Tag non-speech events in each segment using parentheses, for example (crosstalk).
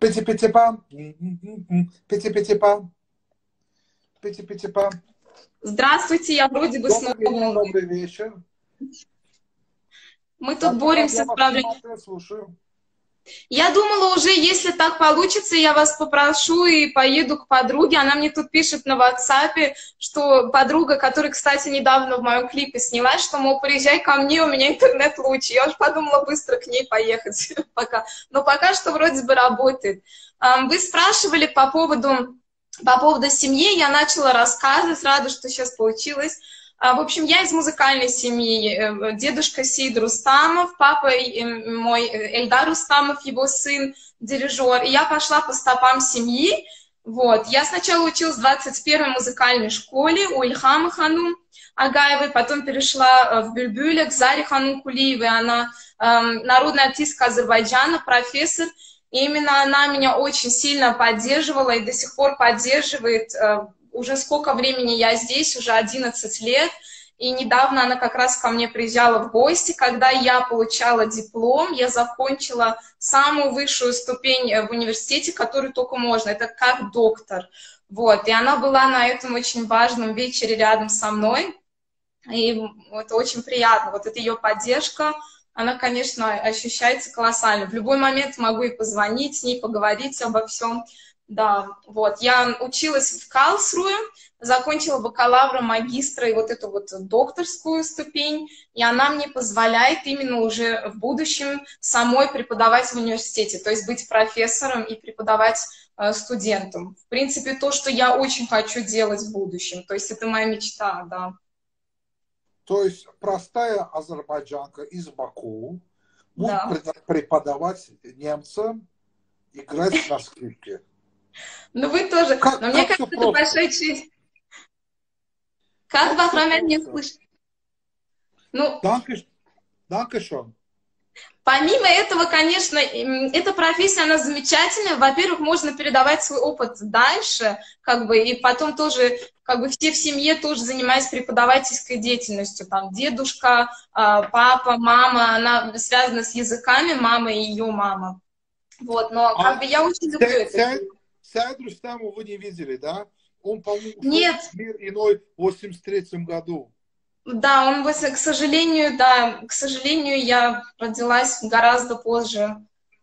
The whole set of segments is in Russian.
Пити-пити-пам. Пити-пити-пам. Пити-пити-пам. Здравствуйте, я вроде бы Добрый вечер, снова. добрый вечер. Мы тут Так, боремся с внимательно слушаю. Я думала уже, если так получится, я вас попрошу и поеду к подруге. Она мне тут пишет на WhatsApp, что подруга, которая, кстати, недавно в моем клипе снялась, что, мол, приезжай ко мне, у меня интернет лучше. Я уж подумала быстро к ней поехать (laughs) пока. Но пока что вроде бы работает. Вы спрашивали по поводу, по поводу семьи, я начала рассказывать, рада, что сейчас получилось. А, В общем, я из музыкальной семьи. Э, Дедушка Сид Рустамов, папа э, мой э, Эльдар Рустамов, его сын, дирижер. И я пошла по стопам семьи. Вот. Я сначала училась в 21-й музыкальной школе у Ильхамы Ханум Агаевой, потом перешла в Бюльбюле к Заре Ханум Кулиевой. Она эм, народная артистка Азербайджана, профессор. И именно она меня очень сильно поддерживала и до сих пор поддерживает. э, Уже сколько времени я здесь, уже 11 лет. И недавно она как раз ко мне приезжала в гости, когда я получала диплом, я закончила самую высшую ступень э, в университете, которую только можно, это как доктор. Вот, и она была на этом очень важном вечере рядом со мной, и это очень приятно. Вот это ее поддержка, она, конечно, ощущается колоссально. В любой момент могу и позвонить с ней, поговорить обо всем. Да, вот. Я училась в Калсруе, закончила бакалавра, магистра и вот эту вот докторскую ступень, и она мне позволяет именно уже в будущем самой преподавать в университете, то есть быть профессором и преподавать э, студентам. В принципе, то, что я очень хочу делать в будущем, то есть это моя мечта, да. То есть простая азербайджанка из Баку будет Да. преподавать немцам играть на скрипке. Ну вы тоже, Как- но мне как кажется, это большая честь. Как Бахрам всё не слышит? Ну, Danke, schön. Помимо этого, конечно, эта профессия, она замечательная. Во-первых, можно передавать свой опыт дальше, как бы, и потом тоже, как бы, все в семье тоже занимаясь преподавательской деятельностью. Там дедушка, а, папа, мама, она связана с языками, мама и ее мама. Вот, но А как бы я очень люблю это. Сяд Рустаму вы не видели, да? Он, по-моему, Нет. в мир иной в 83 году. Да, он, к сожалению, да, к сожалению, я родилась гораздо позже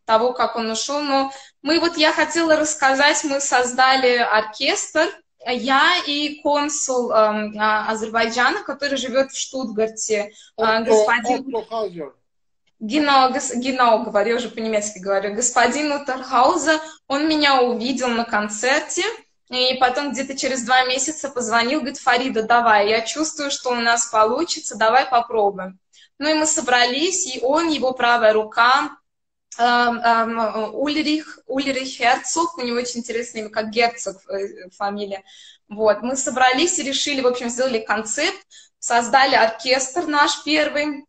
того, как он ушел. Но мы вот, я хотела рассказать, мы создали оркестр, я и консул а, Азербайджана, который живет в Штутгарте, Отто- господин Отто Хаузер. Гос- Гино, говорю, уже по-немецки говорю, господин Утерхауза, он меня увидел на концерте, и потом где-то через два месяца позвонил, говорит, Фарида, давай, я чувствую, что у нас получится, давай попробуем. Ну и мы собрались, и он, его правая рука, эм, эм, Ульрих, Ульрих Херцог, у него очень интересное имя, как Герцог э, фамилия. Вот, мы собрались и решили, в общем, сделали концепт, создали оркестр наш первый,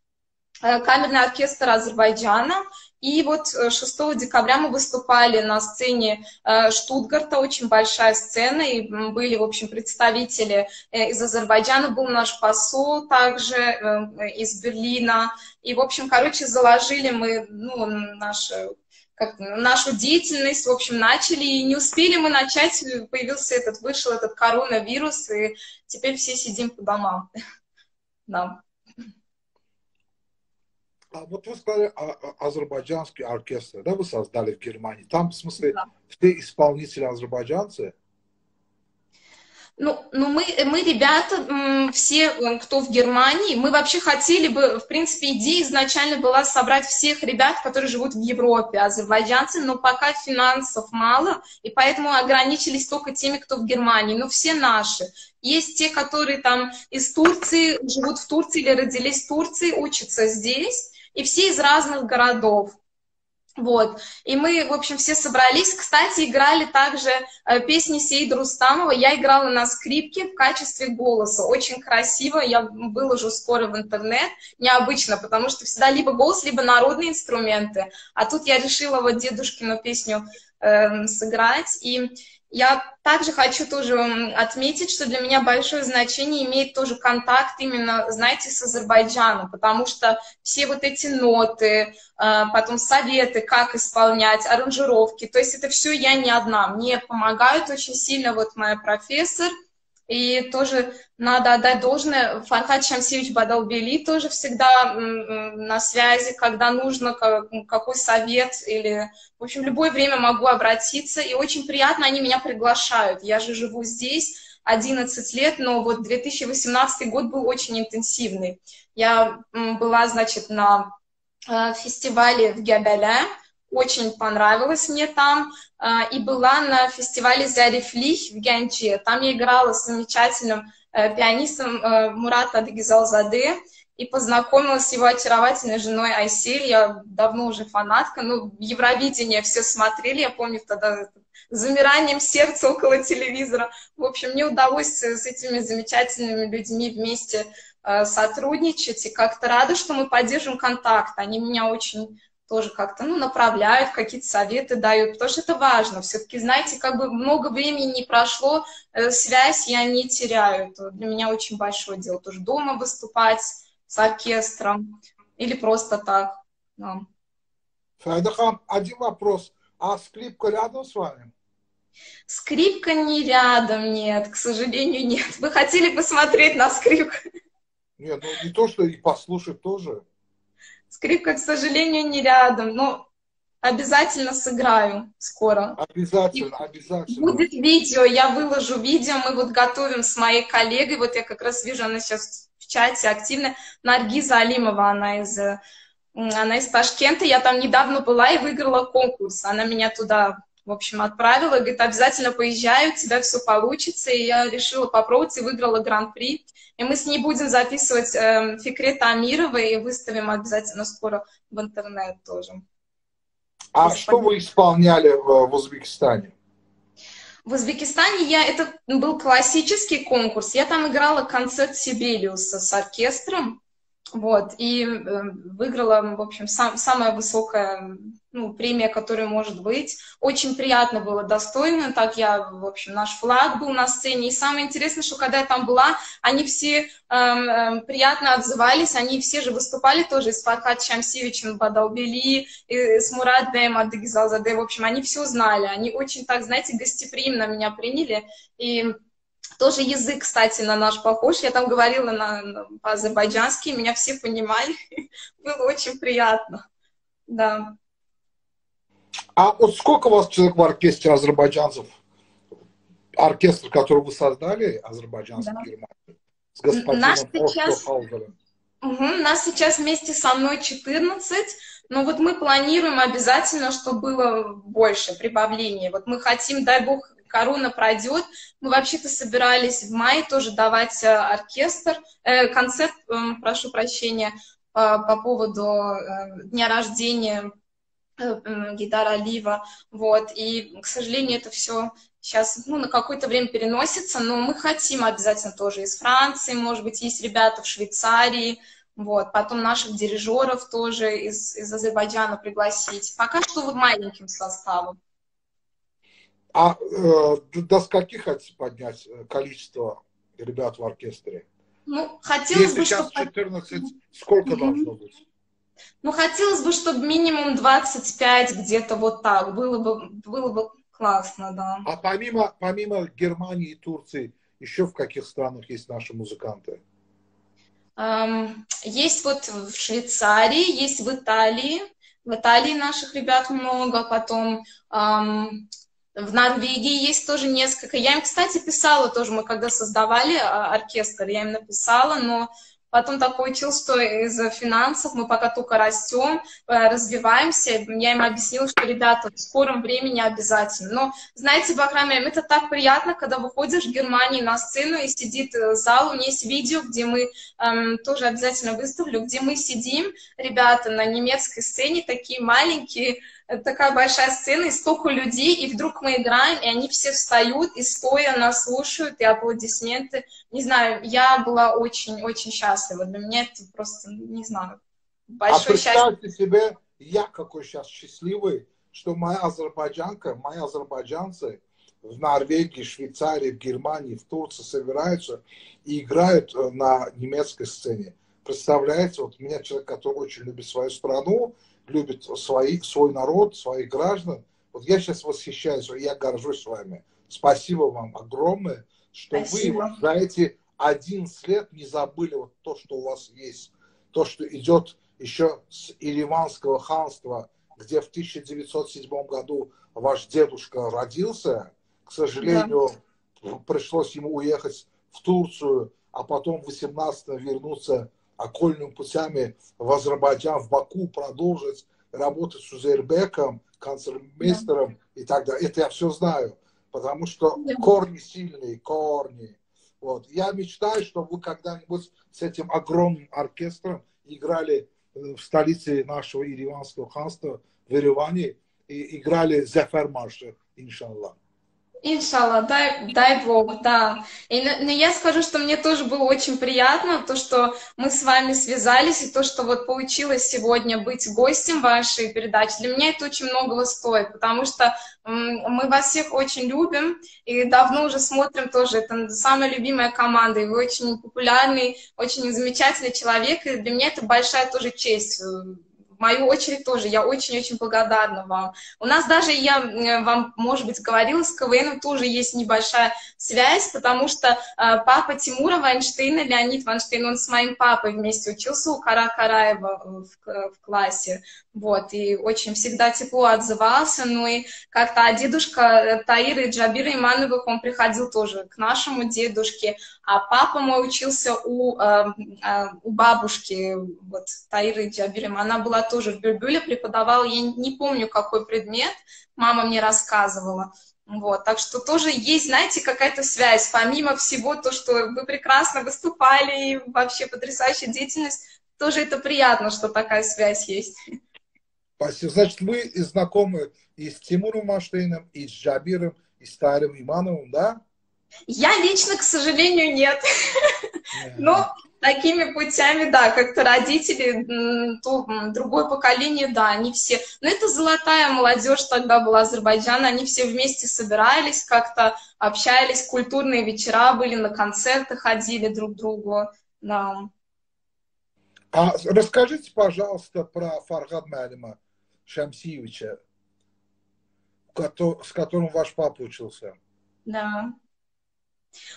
камерный оркестр Азербайджана. И вот э, 6 декабря мы выступали на сцене э, Штутгарта, очень большая сцена, и были, в общем, представители э, из Азербайджана, был наш посол также э, из Берлина. И, в общем, короче, заложили мы ну, нашу, как, нашу деятельность, в общем, начали, и не успели мы начать, появился этот, вышел этот коронавирус, и теперь все сидим по домам. (laughs) Да. А вот вы сказали, а- а- азербайджанский оркестр, да, вы создали в Германии. Там, в смысле, Да. все исполнители азербайджанцы? Ну, ну мы, мы, ребята, все, кто в Германии, мы вообще хотели бы, в принципе, идея изначально была собрать всех ребят, которые живут в Европе, азербайджанцы, но пока финансов мало, и поэтому ограничились только теми, кто в Германии, но все наши. Есть те, которые там из Турции, живут в Турции или родились в Турции, учатся здесь, и все из разных городов. Вот. И мы, в общем, все собрались. Кстати, играли также э, песни Сейда Рустамова. Я играла на скрипке в качестве голоса. Очень красиво. Я выложу скоро в интернет. Необычно, потому что всегда либо голос, либо народные инструменты. А тут я решила вот дедушкину песню э, сыграть. И я также хочу тоже отметить, что для меня большое значение имеет тоже контакт именно, знаете, с Азербайджаном, потому что все вот эти ноты, э, потом советы, как исполнять, аранжировки, то есть это все я не одна. Мне помогают очень сильно вот моя профессор – и тоже надо отдать должное. Фархад Шамсевич Бадалбели тоже всегда на связи, когда нужно какой совет или... В общем, любое время могу обратиться. И очень приятно, они меня приглашают. Я же живу здесь 11 лет, но вот 2018 год был очень интенсивный. Я была, значит, на э, фестивале в Гябеля, очень понравилось мне там. А, и была на фестивале Зарифлих в Гянче. Там я играла с замечательным э, пианистом э, Мурат Адыгизалзаде и познакомилась с его очаровательной женой Айсель. Я давно уже фанатка. Ну, Евровидение все смотрели. Я помню тогда замиранием сердца около телевизора. В общем, мне удалось с этими замечательными людьми вместе э, сотрудничать. И как-то рада, что мы поддержим контакт. Они меня очень тоже как-то, ну, направляют, какие-то советы дают, потому что это важно. Все-таки, знаете, как бы много времени не прошло, э, связь я не теряю. Это для меня очень большое дело. Тоже дома выступать с оркестром или просто так. Да. Файдахан, один вопрос. А скрипка рядом с вами? Скрипка не рядом, нет, к сожалению, нет. Вы хотели посмотреть на скрипку? Нет, ну не то, что и послушать тоже. Скрипка, к сожалению, не рядом, но обязательно сыграю скоро. Обязательно, обязательно. Будет видео, я выложу видео, мы вот готовим с моей коллегой, вот я как раз вижу, она сейчас в чате активно, Наргиза Алимова, она из, она из Ташкента, я там недавно была и выиграла конкурс, она меня туда в общем, отправила, говорит, обязательно поезжаю, у тебя все получится, и я решила попробовать и выиграла гран-при. И мы с ней будем записывать э, Фикрета Амирова и выставим обязательно скоро в интернет тоже. А Господин... что вы исполняли в, в Узбекистане? В Узбекистане я, это был классический конкурс. Я там играла концерт Сибелиуса с оркестром. Вот, и э, выиграла, в общем, сам, самая высокая ну, премия, которая может быть. Очень приятно было, достойно. Так я, в общем, наш флаг был на сцене. И самое интересное, что когда я там была, они все э, э, приятно отзывались, они все же выступали тоже с Фархат Шамсевичем Бадалбели, и с Мурадом Адыгизалзаде. В общем, они все знали. Они очень так, знаете, гостеприимно меня приняли. И тоже язык, кстати, на наш похож. Я там говорила на, на, по-азербайджански, меня все понимали. (laughs) Было очень приятно. Да. А вот сколько у вас человек в оркестре азербайджанцев? Оркестр, который вы создали, азербайджанский да. Германии, с господином нас сейчас... Угу, нас сейчас вместе со мной 14, но вот мы планируем обязательно, чтобы было больше прибавления. Вот мы хотим, дай бог, корона пройдет. Мы вообще-то собирались в мае тоже давать э, оркестр, э, концерт, э, прошу прощения, по, по поводу э, дня рождения э, Гидара Алива, вот, и, к сожалению, это все сейчас, ну, на какое-то время переносится, но мы хотим обязательно тоже из Франции, может быть, есть ребята в Швейцарии, вот, потом наших дирижеров тоже из, из Азербайджана пригласить. Пока что вот маленьким составом. А э, до скольки хотите поднять э, количество ребят в оркестре? Ну, хотелось Если бы, сейчас чтобы... 14, сколько mm-hmm. должно быть? Ну, хотелось бы, чтобы минимум 25 где-то вот так. Было бы, было бы классно, да. А помимо, помимо Германии и Турции, еще в каких странах есть наши музыканты? Um, есть вот в Швейцарии, есть в Италии. В Италии наших ребят много. Потом um, в Норвегии есть тоже несколько. Я им, кстати, писала тоже, мы когда создавали а, оркестр, я им написала, но Потом так получилось, что из-за финансов мы пока только растем, э, развиваемся. Я им объяснила, что, ребята, в скором времени обязательно. Но, знаете, Бахрам, это так приятно, когда выходишь в Германии на сцену и сидит э, зал. У меня есть видео, где мы, эм, тоже обязательно выставлю, где мы сидим, ребята, на немецкой сцене, такие маленькие, такая большая сцена, и столько людей, и вдруг мы играем, и они все встают, и стоя нас слушают, и аплодисменты. Не знаю, я была очень-очень счастлива. Для меня это просто, не знаю, большое а счастье. Представьте себе, я какой сейчас счастливый, что моя азербайджанка, мои азербайджанцы в Норвегии, Швейцарии, в Германии, в Турции собираются и играют э, на немецкой сцене. Представляете, вот меня человек, который очень любит свою страну, любит свои, свой народ, своих граждан. Вот я сейчас восхищаюсь, я горжусь вами. Спасибо вам огромное, что Спасибо. вы за эти 11 лет не забыли вот то, что у вас есть. То, что идет еще с Ириванского ханства, где в 1907 году ваш дедушка родился. К сожалению, да. пришлось ему уехать в Турцию, а потом в 18 вернуться окольными путями в Азербайджан, в Баку, продолжить работать с Узербеком, концертмейстером да. и так далее. Это я все знаю, потому что да. корни сильные, корни. Вот. Я мечтаю, чтобы вы когда-нибудь с этим огромным оркестром играли э, в столице нашего Ириванского ханства в Ереване и играли Зефер марши, иншаллах. Иншалла, дай, дай Бог, да. И, но я скажу, что мне тоже было очень приятно, то, что мы с вами связались, и то, что вот получилось сегодня быть гостем вашей передачи. Для меня это очень многого стоит, потому что мы вас всех очень любим, и давно уже смотрим тоже. Это самая любимая команда, и вы очень популярный, очень замечательный человек, и для меня это большая тоже честь в мою очередь тоже, я очень-очень благодарна вам. У нас даже, я вам, может быть, говорила, с КВН тоже есть небольшая связь, потому что э, папа Тимура Вайнштейна, Леонид Вайнштейн, он с моим папой вместе учился у Кара Караева в, в классе, вот, и очень всегда тепло отзывался, ну и как-то а дедушка э, Таира и Джабира Имановых, он приходил тоже к нашему дедушке, а папа мой учился у, э, э, у бабушки, вот, Таиры Джабирим, она была тоже в Бюльбюле, преподавала, я не помню, какой предмет, мама мне рассказывала, вот, так что тоже есть, знаете, какая-то связь, помимо всего то, что вы прекрасно выступали, и вообще потрясающая деятельность, тоже это приятно, что такая связь есть. Спасибо. Значит, вы знакомы и с Тимуром Маштейном, и с Джабиром, и с Тарем Имановым, да? Я лично, к сожалению, нет. Но такими путями, да, как-то родители, то другое поколение, да, они все. Но это золотая молодежь тогда была Азербайджана, они все вместе собирались, как-то общались, культурные вечера были, на концерты ходили друг к другу, да. А расскажите, пожалуйста, про Фаргад Малима Шамсиевича, с которым ваш папа учился. Да.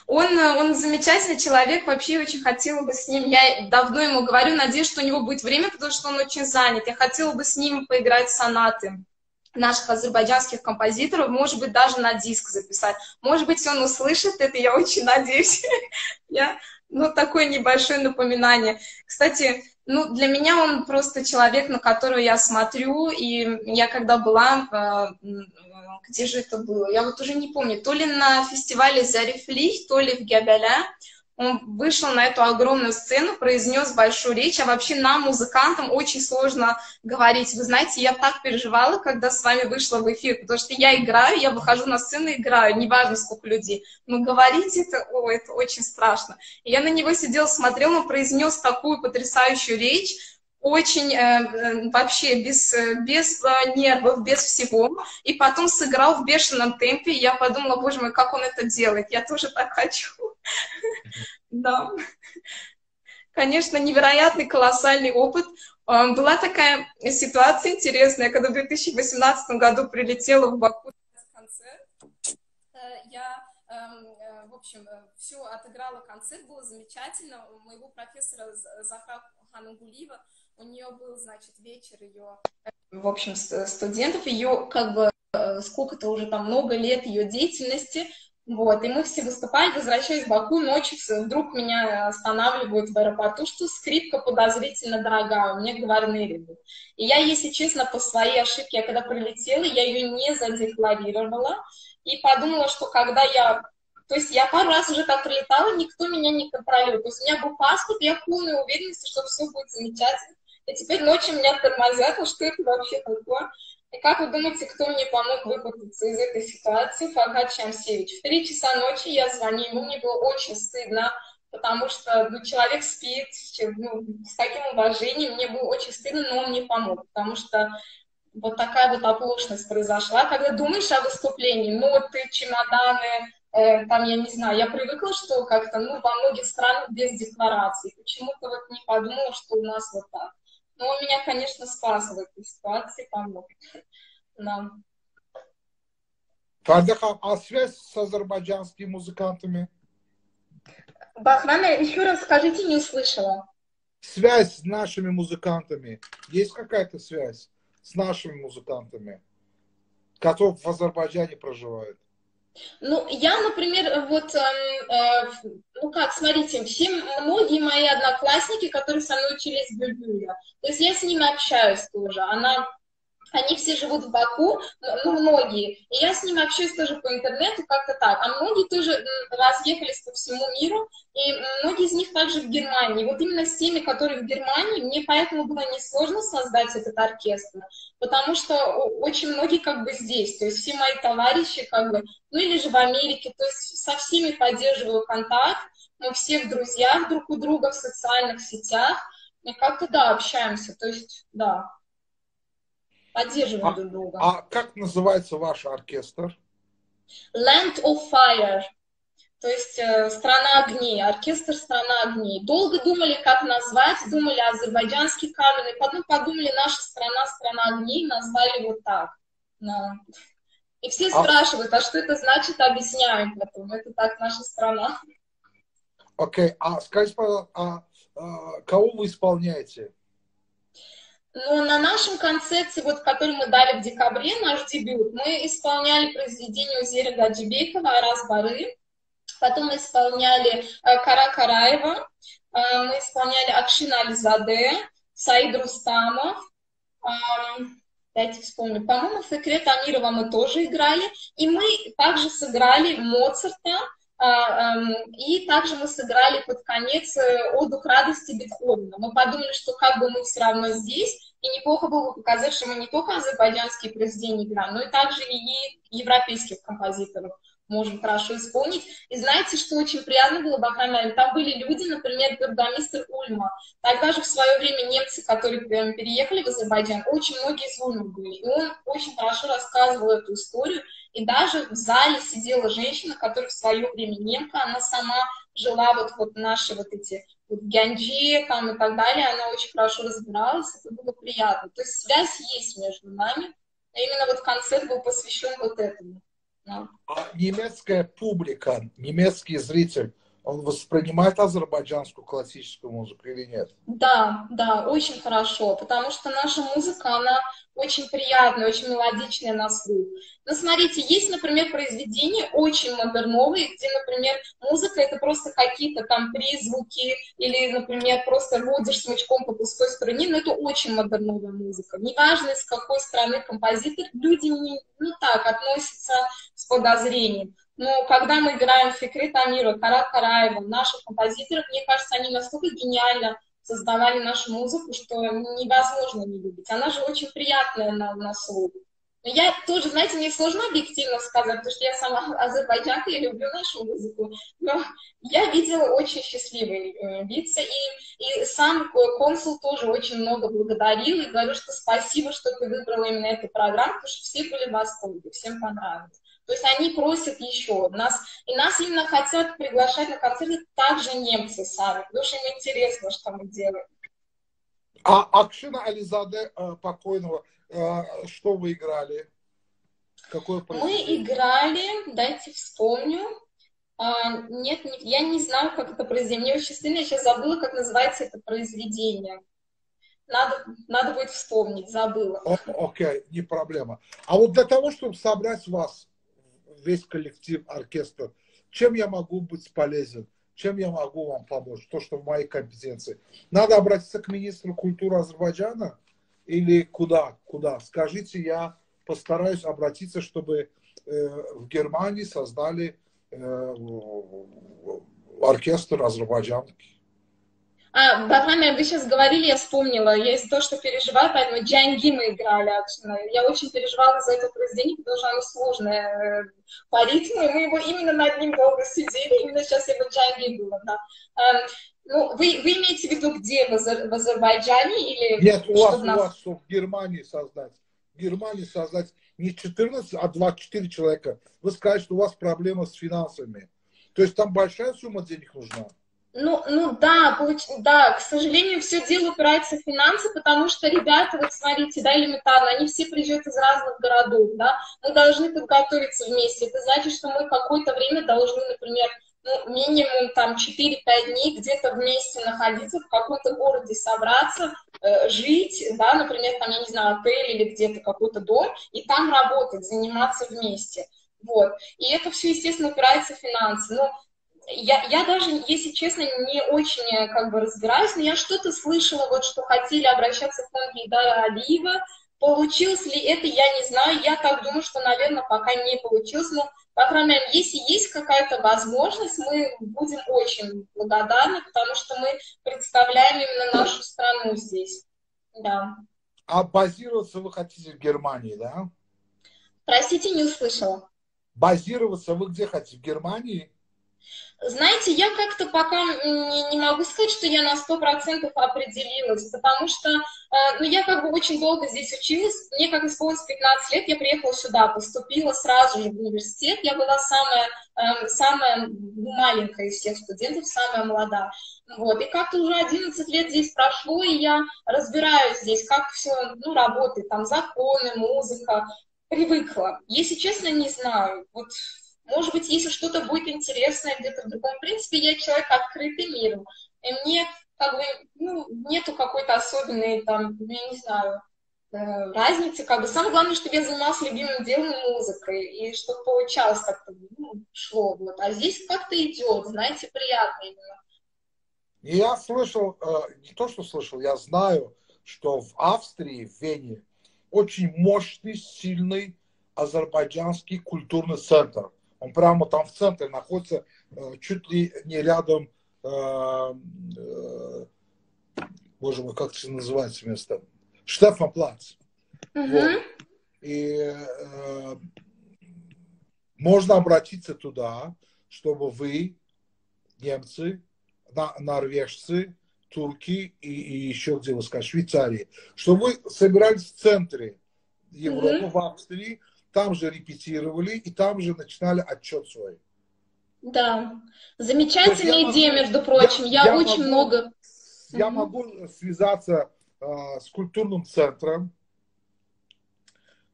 Он, э, он замечательный человек, вообще очень хотела бы с ним, я давно ему говорю, надеюсь, что у него будет время, потому что он очень занят. Я хотела бы с ним поиграть сонаты наших азербайджанских композиторов, может быть, даже на диск записать. Может быть, он услышит это, я очень надеюсь. (laughs) я, ну, такое небольшое напоминание. Кстати, ну, для меня он просто человек, на которого я смотрю, и я когда была э, где же это было? Я вот уже не помню, то ли на фестивале Зарифли, то ли в Гябеля. Он вышел на эту огромную сцену, произнес большую речь, а вообще нам, музыкантам, очень сложно говорить. Вы знаете, я так переживала, когда с вами вышла в эфир, потому что я играю, я выхожу на сцену и играю, неважно, сколько людей. Но говорить это, о, это очень страшно. И я на него сидела, смотрела, он произнес такую потрясающую речь, очень э, э, вообще без, э, без нервов, без всего, и потом сыграл в бешеном темпе, я подумала, боже мой, как он это делает, я тоже так хочу. (laughs) Да. Конечно, невероятный, колоссальный опыт. Была такая ситуация интересная, когда в 2018 году прилетела в Баку концерт. Я эм, в общем, все отыграла концерт, было замечательно. У моего профессора Захра Ханагулиева у нее был, значит, вечер ее, в общем, студентов, ее как бы э, сколько-то уже там много лет ее деятельности, вот, и мы все выступали, возвращаясь в Баку, ночью вдруг меня останавливают в аэропорту, что скрипка подозрительно дорогая, у меня гварнери был. И я, если честно, по своей ошибке, я когда прилетела, я ее не задекларировала, и подумала, что когда я то есть я пару раз уже так прилетала, никто меня не контролирует. То есть у меня был паспорт, я в полной уверенности, что все будет замечательно. И теперь ночью меня тормозят, ну что это вообще такое? И как вы думаете, кто мне помог выпутаться из этой ситуации? Фаргат Шамсевич. В три часа ночи я звоню ему, мне было очень стыдно, потому что ну, человек спит ну, с таким уважением, мне было очень стыдно, но он мне помог, потому что вот такая вот оплошность произошла, когда думаешь о выступлении, ноты, чемоданы, э, там, я не знаю, я привыкла, что как-то, ну, во многих странах без декларации. Почему-то вот не подумала, что у нас вот так. Но он меня, конечно, спас в этой ситуации, помог нам. Фардеха, а связь с азербайджанскими музыкантами? Бахраме, еще раз скажите, не услышала. Связь с нашими музыкантами. Есть какая-то связь с нашими музыкантами, которые в Азербайджане проживают? Ну, я, например, вот, эм, э, ну как, смотрите, все, многие мои одноклассники, которые со мной учились в Бюльбюле, то есть я с ними общаюсь тоже. Она они все живут в Баку, ну, многие, и я с ними общаюсь тоже по интернету, как-то так, а многие тоже разъехались по всему миру, и многие из них также в Германии. Вот именно с теми, которые в Германии, мне поэтому было несложно создать этот оркестр, потому что очень многие как бы здесь, то есть все мои товарищи как бы, ну или же в Америке, то есть со всеми поддерживаю контакт, мы все в друзьях друг у друга в социальных сетях, и как-то, да, общаемся, то есть, да поддерживаем а, друг друга. А как называется ваш оркестр? Land of Fire. То есть э, страна огней, оркестр страна огней. Долго думали, как назвать, думали азербайджанский каменный, потом подумали, наша страна страна огней, назвали вот так. Да. И все а... спрашивают, а что это значит, объясняем потом. Это так наша страна. Окей, okay. а скажите, пожалуйста, а, а, кого вы исполняете? Ну, на нашем концерте, вот, который мы дали в декабре, наш дебют, мы исполняли произведение Узира Гаджибекова «Араз Бары», потом мы исполняли э, Кара Караева, э, мы исполняли Акшина Ализаде, Саид Рустамов, дайте вспомню, по-моему, Фекрет Амирова мы тоже играли, и мы также сыграли Моцарта, и также мы сыграли под конец э, «Отдых радости» Бетховена. Мы подумали, что как бы мы все равно здесь, и неплохо было бы показать, что мы не только азербайджанские произведения играем, но и также и европейских композиторов можем хорошо исполнить. И знаете, что очень приятно было в Ахрамяле? Там были люди, например, бургомистр Ульма. Тогда же в свое время немцы, которые переехали в Азербайджан, очень многие из Ульма были. И он очень хорошо рассказывал эту историю. И даже в зале сидела женщина, которая в свое время немка, она сама жила вот, вот наши вот эти вот Гянджи там и так далее, она очень хорошо разбиралась, это было приятно. То есть связь есть между нами, а именно вот концерт был посвящен вот этому. А немецкая публика, немецкий зритель, он воспринимает азербайджанскую классическую музыку или нет? Да, да, очень хорошо, потому что наша музыка, она очень приятная, очень мелодичная на слух. Но смотрите, есть, например, произведения очень модерновые, где, например, музыка это просто какие-то там призвуки, или, например, просто водишь смычком по пустой струне, но это очень модерновая музыка. Неважно, из какой страны композитор, люди не, не так относятся с подозрением. Но когда мы играем Фикрит Амира, Карат Караева, наших композиторов, мне кажется, они настолько гениально создавали нашу музыку, что невозможно не любить. Она же очень приятная на, на слух. Я тоже, знаете, мне сложно объективно сказать, потому что я сама азербайджанка, я люблю нашу музыку, но я видела очень счастливые э, лица, и, и сам консул тоже очень много благодарил, и говорю, что спасибо, что ты выбрала именно эту программу, потому что все были в восторге, всем понравилось. То есть они просят еще нас, и нас именно хотят приглашать на концерты также немцы сами, потому что им интересно, что мы делаем. А Акшина Ализаде э, покойного, э, что вы играли? Какое Мы играли, дайте вспомню. А, нет, не, я не знаю, как это произведение. Мне очень стыдно, я сейчас забыла, как называется это произведение. Надо, надо будет вспомнить, забыла. Окей, okay, не проблема. А вот для того, чтобы собрать вас весь коллектив, оркестр, чем я могу быть полезен, чем я могу вам помочь, то, что в моей компетенции. Надо обратиться к министру культуры Азербайджана или куда, куда? Скажите, я постараюсь обратиться, чтобы э, в Германии создали э, оркестр азербайджанский. А, Бахраме, вы сейчас говорили, я вспомнила, я из-за того, что переживаю, поэтому Джанги мы играли. Я очень переживала за это произведение, потому что оно сложное э, по ритму, и мы его именно над ним долго сидели, именно сейчас его Джанги было, да. А, ну, вы, вы имеете в виду где, в, Азер, в Азербайджане или... Нет, у вас, нас... у вас, в Германии создать. в Германии создать не 14, а 24 человека. Вы скажете, что у вас проблема с финансами. То есть там большая сумма денег нужна. Ну, ну да, получ... да, к сожалению, все дело упирается в финансы, потому что ребята, вот смотрите, да, элементарно, они все приезжают из разных городов, да, мы должны подготовиться вместе. Это значит, что мы какое-то время должны, например, ну, минимум там 4-5 дней где-то вместе находиться, в каком-то городе собраться, э, жить, да, например, там, я не знаю, отель или где-то какой-то дом, и там работать, заниматься вместе. Вот. И это все, естественно, упирается в финансы. Но я, я даже, если честно, не очень э, как бы разбираюсь, но я что-то слышала, вот, что хотели обращаться в фонд Гейдара Алиева. Получилось ли это, я не знаю. Я так думаю, что, наверное, пока не получилось. Но, по крайней мере, если есть какая-то возможность, мы будем очень благодарны, потому что мы представляем именно нашу страну здесь. Да. А базироваться вы хотите в Германии, да? Простите, не услышала. Базироваться вы где хотите? В Германии? Знаете, я как-то пока не, не могу сказать, что я на сто процентов определилась, потому что э, ну, я как бы очень долго здесь училась. Мне как исполнилось 15 лет, я приехала сюда, поступила сразу же в университет. Я была самая, э, самая маленькая из всех студентов, самая молодая. Вот. И как-то уже 11 лет здесь прошло, и я разбираюсь здесь, как все ну, работает, там законы, музыка, привыкла. Если честно, не знаю. Вот может быть, если что-то будет интересное где-то в другом. В принципе, я человек открытый миру. И мне как бы, ну, нету какой-то особенной, там, я не знаю, э, разницы. Как бы самое главное, чтобы я занималась любимым делом музыкой, и чтобы получалось как-то, ну, шло. Вот. А здесь как-то идет, знаете, приятно именно. Я слышал, э, не то, что слышал, я знаю, что в Австрии, в Вене, очень мощный, сильный азербайджанский культурный центр – он прямо там в центре находится, э, чуть ли не рядом, э, э, боже мой, как это называется место? Штефанплац. Угу. Вот. И можно обратиться туда, чтобы вы, немцы, норвежцы, турки и, и еще где вы скажете, Швейцарии, чтобы вы собирались в центре Европы, mm в Австрии, там же репетировали и там же начинали отчет свой. Да, замечательная идея, могу, между прочим. Я, я, я очень могу, много... Я угу. могу связаться э, с культурным центром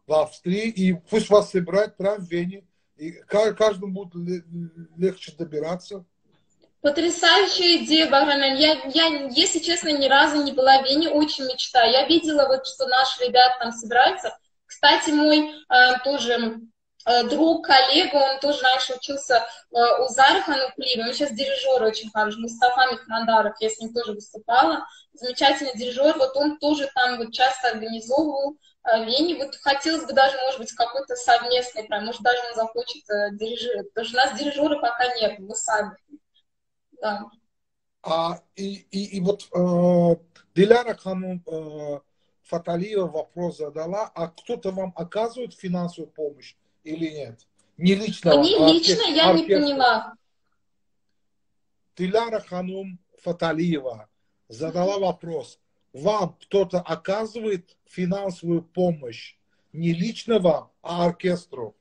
в Австрии, и пусть вас собирают прямо в Вене, и каждому будет легче добираться. Потрясающая идея, Баграмян. Я, я, если честно, ни разу не была в Вене, очень мечтаю. Я видела, вот, что наши ребята там собираются. Кстати, мой э, тоже э, друг, коллега, он тоже раньше учился э, у Зархана Клима, он сейчас дирижер очень хороший, Мустафа Мехмандаров, я с ним тоже выступала, замечательный дирижер, вот он тоже там вот часто организовывал э, Вене, вот хотелось бы даже, может быть, какой-то совместный, прям, может, даже он захочет э, дирижировать, потому что у нас дирижера пока нет, мы сами. Да. А, и, и, и вот э, Диляра Ханум э, Фаталиева вопрос задала, а кто-то вам оказывает финансовую помощь или нет? Не лично. Не а лично, я оркестр. не поняла. Тиляра Ханум Фаталиева задала вопрос. Вам кто-то оказывает финансовую помощь? Не лично вам, а оркестру?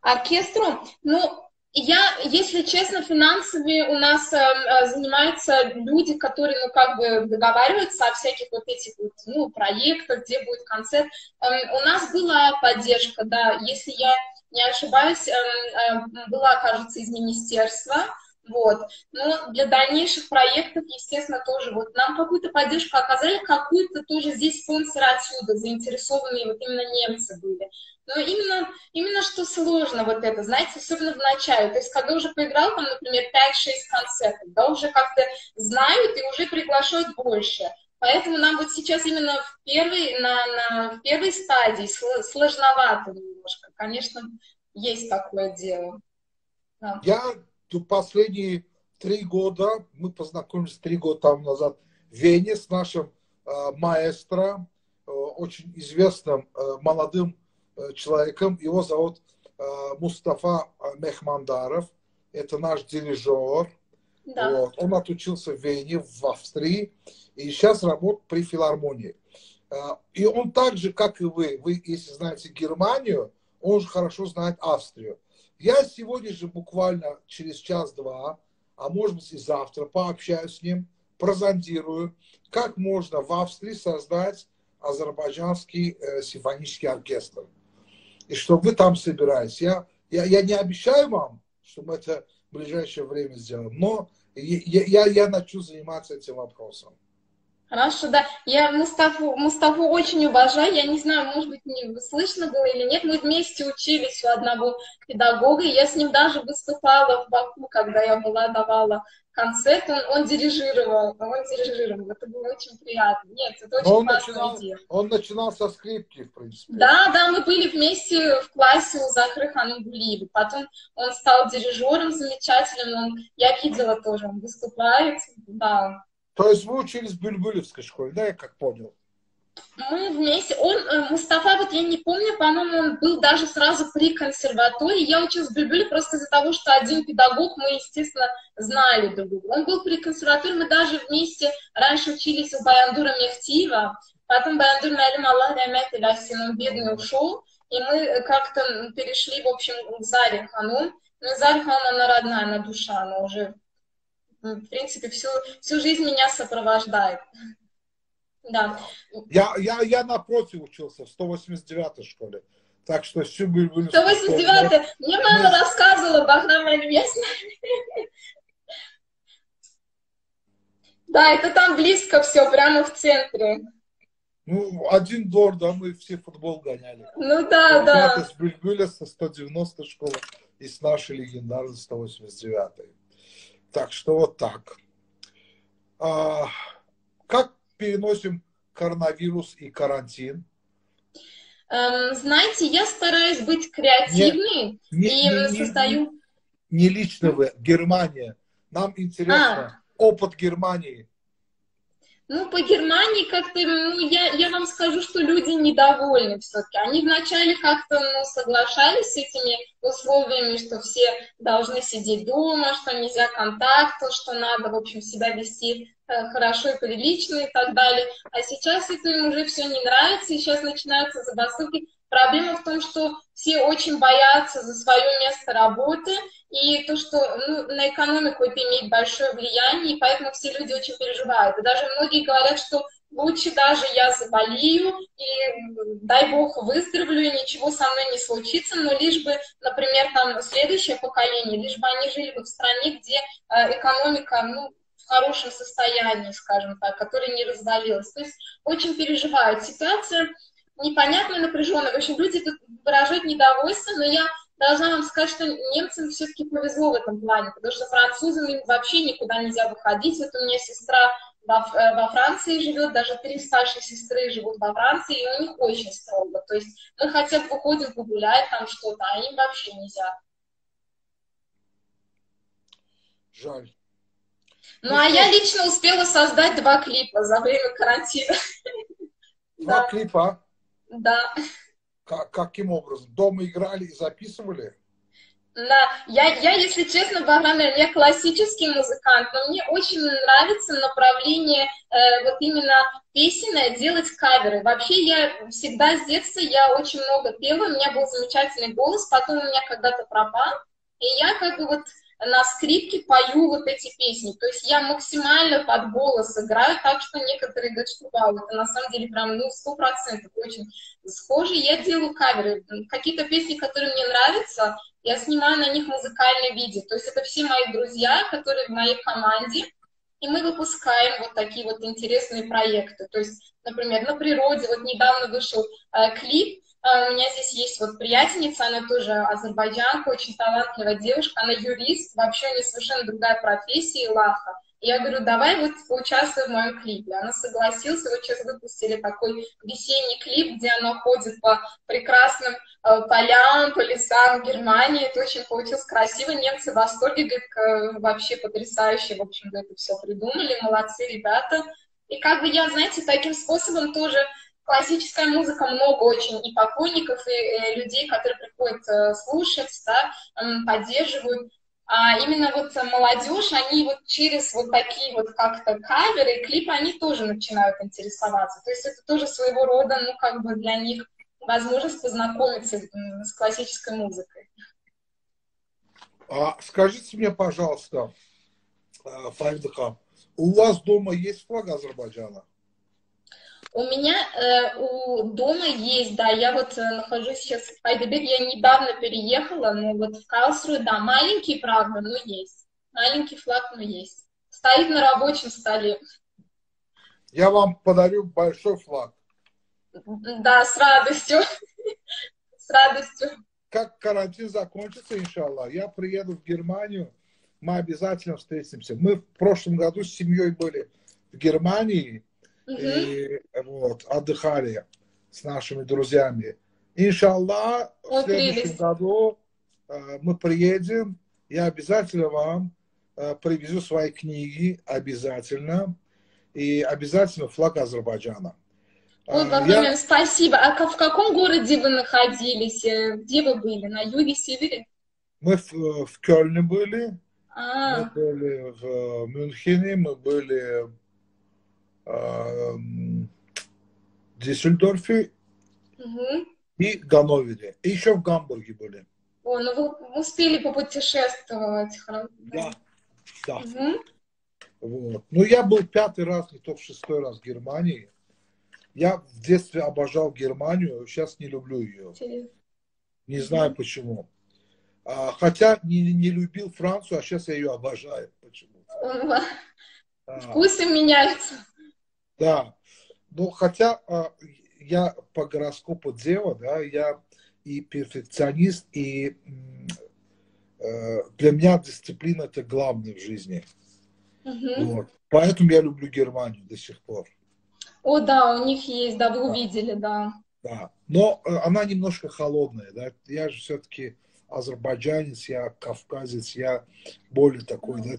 Оркестру? Ну, я, если честно, финансами у нас э, занимаются люди, которые, ну, как бы договариваются о всяких вот этих вот, ну, проектах, где будет концерт. Э, у нас была поддержка, да, если я не ошибаюсь, э, э, была, кажется, из министерства, вот. Но для дальнейших проектов, естественно, тоже вот нам какую-то поддержку оказали, какую-то тоже здесь спонсоры отсюда, заинтересованные вот именно немцы были. Но именно, именно что сложно вот это, знаете, особенно в начале. То есть, когда уже поиграл там, например, 5-6 концертов, да, уже как-то знают и уже приглашают больше. Поэтому нам вот сейчас именно в первой, на, на, в первой стадии сложновато немножко. Конечно, есть такое дело. Я последние три года, мы познакомились три года тому назад в Вене с нашим э, маэстро, э, очень известным э, молодым э, человеком. Его зовут э, Мустафа Мехмандаров. Это наш дирижер. Да. Вот. Он отучился в Вене, в Австрии, и сейчас работает при филармонии. И он так же, как и вы, вы, если знаете Германию, он же хорошо знает Австрию. Я сегодня же буквально через час-два, а может быть и завтра, пообщаюсь с ним, прозондирую, как можно в Австрии создать азербайджанский э, симфонический оркестр. И что вы там собираетесь. Я, я, я не обещаю вам, что мы это в ближайшее время сделаем, но я, я, я начну заниматься этим вопросом. Хорошо, да. Я Мустафу, Мустафу очень уважаю. Я не знаю, может быть, не слышно было или нет. Мы вместе учились у одного педагога. Я с ним даже выступала в Баку, когда я была, давала концерт. Он, он дирижировал. Он дирижировал. Это было очень приятно. Нет, это очень он начинал, идея. Он начинал со скрипки, в принципе. Да, да, мы были вместе в классе у Захры Ханугулиева. Потом он стал дирижером замечательным. Он, я видела тоже, он выступает. Да, то есть вы учились в Бюльбюлевской школе, да, я как понял? Мы вместе, он, э, Мустафа, вот я не помню, по-моему, он был даже сразу при консерватории. Я училась в Бюльбюле просто из-за того, что один педагог, мы, естественно, знали друг друга. Он был при консерватории, мы даже вместе раньше учились у Баяндура Мехтиева, потом Баяндур Мэлим Аллах Рямят Илясин, он бедный ушел, и мы как-то перешли, в общем, к Заре Ханум. Но Заре Ханум, она родная, она душа, она уже в принципе, всю, всю жизнь меня сопровождает. (laughs) Да. Я, я, я напротив учился в 189-й школе. Так что все были... 189-й. Мне мама рассказывала, Бахрам Альмесна. (laughs) Да, это там близко все, прямо в центре. Ну, один двор, да, мы все футбол гоняли. Ну да, да. С Бюльбюля со 190 школы и с нашей легендарной 189-й. Так что вот так. А, как переносим коронавирус и карантин? Эм, знаете, я стараюсь быть креативной не, не, и не, состою... Не, не лично вы, Германия. Нам интересно а. опыт Германии. Ну, по Германии как-то, ну, я, я вам скажу, что люди недовольны все-таки. Они вначале как-то, ну, соглашались с этими условиями, что все должны сидеть дома, что нельзя контакта, что надо, в общем, себя вести э, хорошо и прилично и так далее. А сейчас это им уже все не нравится, и сейчас начинаются забастовки. Проблема в том, что все очень боятся за свое место работы, и то, что ну, на экономику это имеет большое влияние, и поэтому все люди очень переживают. И даже многие говорят, что лучше даже я заболею, и дай бог выздоровлю, и ничего со мной не случится, но лишь бы, например, там следующее поколение, лишь бы они жили бы в стране, где э, экономика, ну, в хорошем состоянии, скажем так, которая не развалилась. То есть очень переживают. Ситуация непонятная, напряженная. В общем, люди тут выражают недовольство, но я должна вам сказать, что немцам все-таки повезло в этом плане, потому что французам им вообще никуда нельзя выходить. Вот у меня сестра во, э, во Франции живет, даже три старшие сестры живут во Франции, и у них очень строго. То есть мы хотя бы выходим погулять, там что-то, а им вообще нельзя. Жаль. Ну, а я лично успела создать два клипа за время карантина. Два клипа? Да. Как, каким образом? Дома играли и записывали? Да, я, я, если честно, Баграмер, я классический музыкант, но мне очень нравится направление э, вот именно песенное, делать каверы. Вообще я всегда с детства, я очень много пела, у меня был замечательный голос, потом у меня когда-то пропал, и я как бы вот на скрипке пою вот эти песни. То есть я максимально под голос играю, так что некоторые говорят, что вау, это на самом деле прям, ну, сто процентов очень схоже. Я делаю каверы. Какие-то песни, которые мне нравятся, я снимаю на них музыкальное видео. То есть это все мои друзья, которые в моей команде, и мы выпускаем вот такие вот интересные проекты. То есть, например, на природе, вот недавно вышел э, клип, у меня здесь есть вот приятельница, она тоже азербайджанка, очень талантливая девушка, она юрист, вообще у нее совершенно другая профессия, Лаха. И я говорю, давай вот поучаствуй в моем клипе. Она согласилась, вот сейчас выпустили такой весенний клип, где она ходит по прекрасным э, полям, по лесам Германии. Это очень получилось красиво. Немцы в восторге, говорят, вообще потрясающе, в общем, это все придумали. Молодцы ребята. И как бы я, знаете, таким способом тоже классическая музыка много очень и поклонников, и, и людей, которые приходят э, слушать, да, э, поддерживают. а именно вот молодежь, они вот через вот такие вот как-то каверы и клипы, они тоже начинают интересоваться. То есть это тоже своего рода, ну, как бы для них возможность познакомиться с классической музыкой. А скажите мне, пожалуйста, э, Фаридха, у вас дома есть флаг Азербайджана? У меня э, у дома есть, да, я вот э, нахожусь сейчас в Хайдебек, я недавно переехала, но вот в Калсру, да, маленький, правда, но есть. Маленький флаг, но есть. Стоит на рабочем столе. Я вам подарю большой флаг. Да, с радостью. С радостью. Как карантин закончится, иншаллах, я приеду в Германию, мы обязательно встретимся. Мы в прошлом году с семьей были в Германии, угу. и вот, отдыхали с нашими друзьями. Иншаллах, в следующем году э, мы приедем, я обязательно вам э, привезу свои книги, обязательно, и обязательно флаг Азербайджана. Ой, Владимир, я... спасибо. А в каком городе вы находились? Э, где вы были? На юге, севере? Мы в, в Кёльне были. А. Мы были в Мюнхене, мы были э, Дюссельдорфе угу. и Ганновере. И еще в Гамбурге были. О, ну вы успели попутешествовать. Да, да. Угу. Вот. Ну, я был пятый раз, не то в шестой раз в Германии. Я в детстве обожал Германию, сейчас не люблю ее. Не знаю почему. А, хотя не, не любил Францию, а сейчас я ее обожаю. Почему? Вкусы а, меняются. Да. Ну, хотя а, я по гороскопу дева, да, я и перфекционист, и э, для меня дисциплина это главное в жизни. Угу. Вот. Поэтому я люблю Германию до сих пор. О, да, у них есть, да, вы увидели, да. Да, но э, она немножко холодная, да. Я же все-таки азербайджанец, я кавказец, я более такой, да,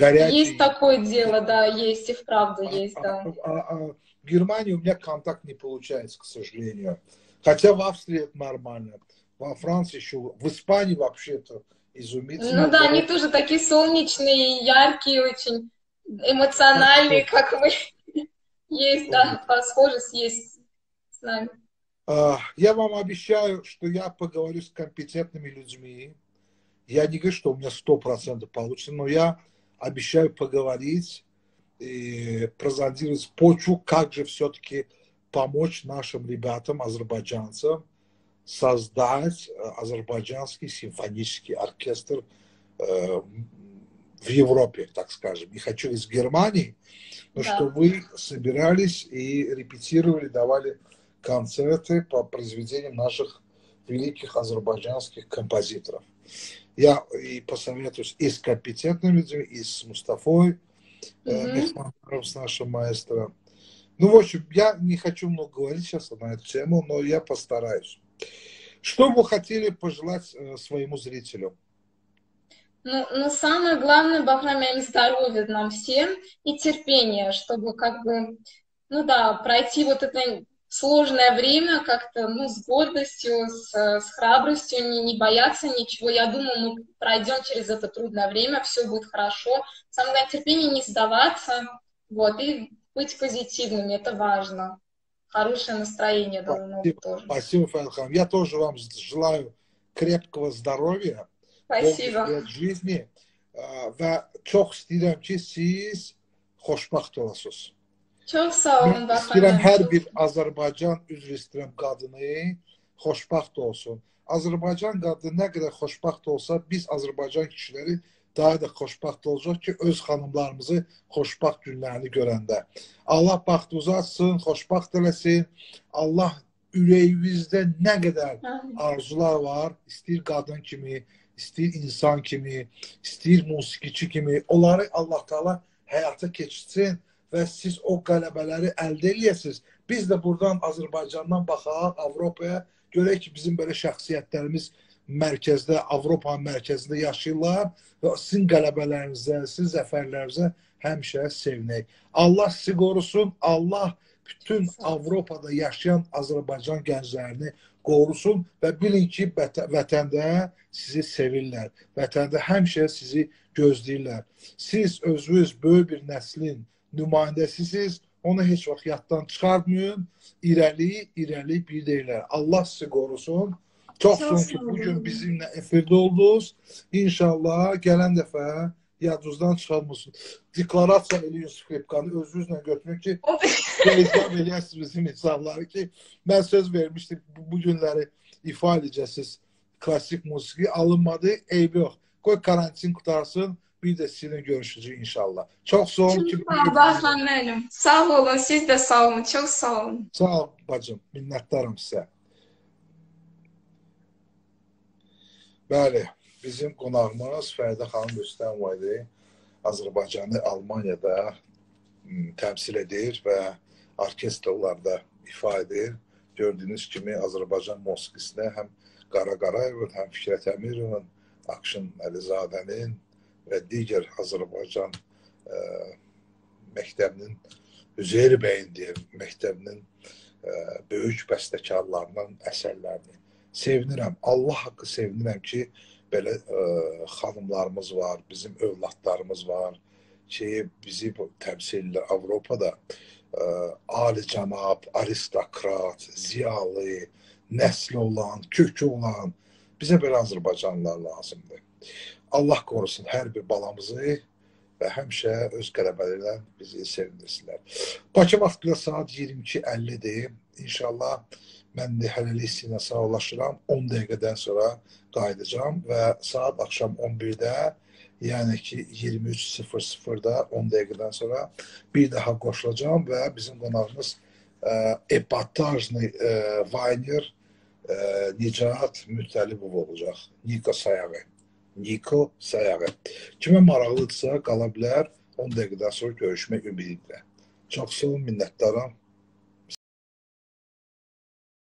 горячий. Есть такое дело, да, есть и вправду а, есть, а, да. А, а, а в Германии у меня контакт не получается, к сожалению. Хотя в Австрии это нормально. Во Франции еще, в Испании вообще-то изумительно. Ну да, они тоже такие солнечные, яркие, очень эмоциональные, как мы. Есть, да, схожесть есть с нами. А, я вам обещаю, что я поговорю с компетентными людьми. Я не говорю, что у меня сто процентов получится, но я обещаю поговорить и прозондировать почву, как же все-таки помочь нашим ребятам, азербайджанцам, создать э, азербайджанский симфонический оркестр э, в Европе, так скажем. Не хочу из Германии, но да. что вы собирались и репетировали, давали концерты по произведениям наших великих азербайджанских композиторов. Я и посоветуюсь и с компетентными людьми, и с Мустафой mm-hmm. с нашим маэстро. Ну, в общем, я не хочу много говорить сейчас на эту тему, но я постараюсь. Что вы хотели пожелать э, своему зрителю? Ну, но самое главное, Бахрамян, здоровья нам всем и терпения, чтобы как бы, ну да, пройти вот это сложное время как-то, ну, с гордостью, с, с храбростью, не, не бояться ничего. Я думаю, мы пройдем через это трудное время, все будет хорошо. Самое главное, терпение, не сдаваться, вот, и быть позитивными, это важно. Хорошее настроение должно быть тоже. Спасибо, Файлхан. Я тоже вам желаю крепкого здоровья, Спасибо. жизни və çox istəyirəm ki, siz xoşbaxt olasınız. Çox sağ olun, Baxan. İstəyirəm hər bir Azərbaycan üzr istəyirəm qadını xoşbaxt olsun. Azərbaycan qadını nə qədər xoşbaxt olsa, biz Azərbaycan kişiləri daha da xoşbaxt olacaq ki, öz xanımlarımızı xoşbaxt günlərini görəndə. Allah baxtınızı açsın, xoşbaxt eləsin. Allah ürəyinizdə nə qədər arzular var, istəyir qadın kimi, istəyir insan kimi, istəyir musiqiçi kimi, onları Allah Taala həyata keçirsin və siz o qələbələri əldə eləyəsiniz. Biz də buradan Azərbaycandan baxaq Avropaya, görək ki, bizim belə şəxsiyyətlərimiz mərkəzdə, Avropa mərkəzində yaşayırlar və sizin qələbələrinizə, sizin zəfərlərinizə həmişə sevinək. Allah sizi qorusun, Allah bütün Avropada yaşayan Azərbaycan gənclərini qorusun və bilin ki, vətə- vətəndə sizi sevirlər. Vətəndə həmişə sizi gözləyirlər. Siz özünüz böyük bir nəslin nümayəndəsisiniz. Onu heç vaxt yaddan çıxartmayın. İrəli, irəli bir deyirlər. Allah sizi qorusun. Çox Çox sağ sağ ki, olun. bugün bizimlə efirdə oldunuz. İnşallah gələn dəfə yadınızdan çıxarmısınız. Deklarasiya eləyin skripkanı özünüzlə götürün ki, Televizyon (laughs) eləyəsiniz bizim insanları ki, mən söz vermişdim bu, bu günləri ifa edəcəksiniz. Klassik musiqi alınmadı, eybi yox. Qoy karantin qutarsın, bir də sizinlə görüşəcəyik inşallah. Çox sağ olun ki, Bahman müəllim. Sağ olun, siz də sağ olun. Çox sağ olun. sağ ol bacım, minnətdaram sizə. Bəli, bizim qonağımız Fəridə xanım Rüstəmova idi. Azərbaycanı Almaniyada m, təmsil edir və orkestrlarda ifa edir. Gördüyünüz kimi Azərbaycan musiqisinə həm Qara Qarayevin, həm Fikrət Əmirovun, Akşın Əlizadənin və digər Azərbaycan ə, məktəbinin Üzeyir bəyin deyir, məktəbinin ə, böyük bəstəkarlarının əsərlərini sevinirəm. Allah haqqı sevinirəm ki, belə ə, xanımlarımız var, bizim övladlarımız var ki, bizi bu təmsil edirlər Avropada ə, ali cənab, aristokrat, ziyalı, nəsli olan, kökü olan bizə belə Azərbaycanlılar lazımdır. Allah qorusun hər bir balamızı və həmişə öz qələbələri ilə bizi sevindirsinlər. Bakı vaxtında saat 22:50-dir. İnşallah mən də hələlik sizinlə sağollaşıram. 10 dəqiqədən sonra qayıdacağam və saat axşam 11-də, yəni ki 23:00-da 10 dəqiqədən sonra bir daha qoşulacağam və bizim qonağımız ə, epatajlı ə, Vayner ə, Nicat Mütəllibov olacaq. Niko Sayağı. Niko Sayağı. Kimə maraqlıdırsa qala bilər. 10 dəqiqədən sonra görüşmək ümidi ilə. Çox sağ olun, minnətdaram.